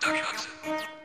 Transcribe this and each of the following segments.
Productions.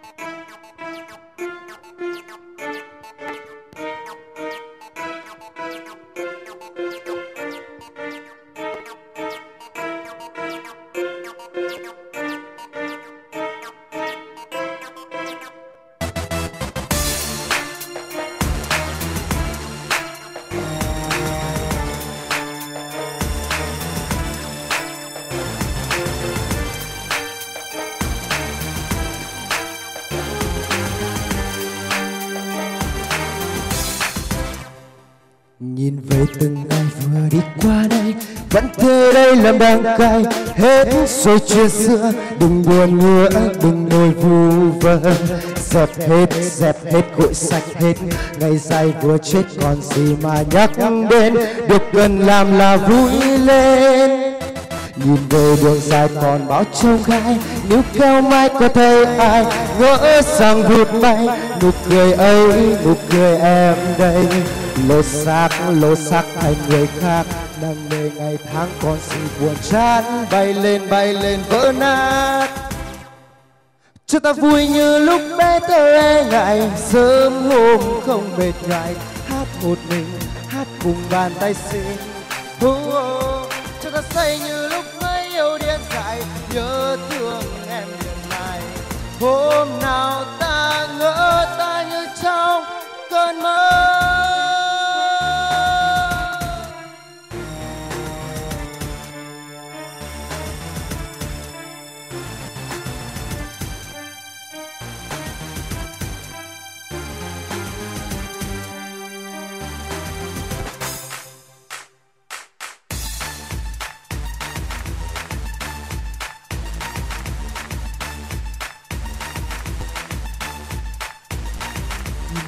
Nhìn về từng ai vừa đi qua đây. Vẫn thế đây làm đắng cay Hết rồi chuyện xưa. Đừng buồn nữa, đừng nổi vu vơ. Dẹp hết, dẹp hết, gội sạch hết. Ngày dài vừa chết còn gì mà nhắc đến. Được gần làm là vui lên. Nhìn về đường dài còn bao trông gai. Nếu cao mai có thấy ai Ngỡ rằng vụt bay. Nụ cười ấy, nụ cười em đây. Lột xác, lột xác thành người khác. Đang nề ngày tháng còn gì buồn chán Bay lên, bay lên vỡ nát. Cho ta vui như lúc bé thơ e ngại. Sớm hôm không mệt ngại Hát một mình, hát cùng bàn tay xinh oh, oh. Cho ta say như lúc mới yêu điên dại. Nhớ thương em miền này Hôm nào ta ngỡ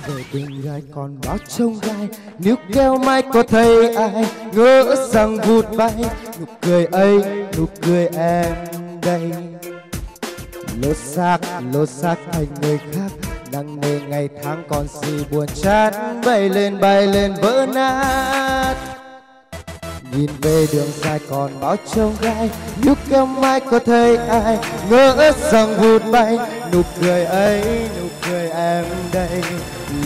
về tình gái còn bao trông gai nếu kêu mai có thấy ai ngỡ rằng vụt bay. Nụ cười ấy nụ cười em đây. Lột xác lột xác thành người khác. Nặng nề ngày tháng còn gì buồn chán. Bay lên bay lên vỡ nát. Nhìn về đường dài còn bao trông gai. Nếu kêu mai có thấy ai Ngỡ rằng vụt bay. Nụ cười ấy, nụ cười em đây.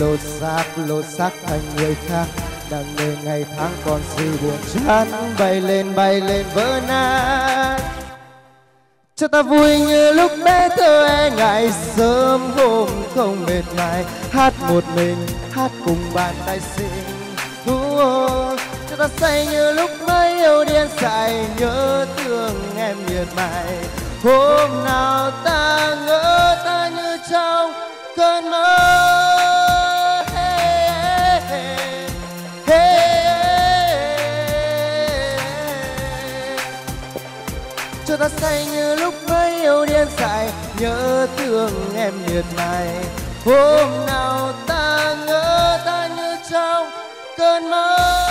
Lột xác, lột xác thành người khác. Đang nơi ngày tháng còn gì buồn chán. Bay lên, bay lên vỡ nát. Cho ta vui như lúc bé thơ e ngại. Sớm hôm không mệt mài hát một mình hát cùng bàn tay xinh cho ta say như lúc mới yêu điên dại. Nhớ thương em miệt mài. Hôm nào ta ngỡ ta như trong cơn mơ cho ta say như lúc mới yêu điên dại, nhớ thương em miệt mài. Hôm nào ta ngỡ ta như trong cơn mơ.